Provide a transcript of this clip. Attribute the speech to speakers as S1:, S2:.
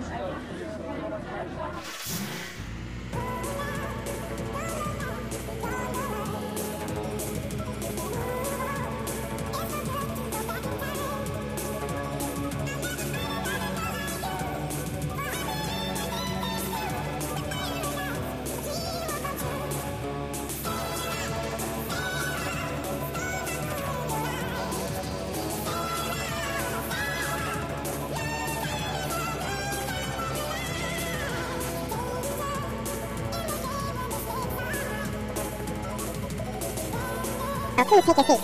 S1: I think
S2: 多数追加し、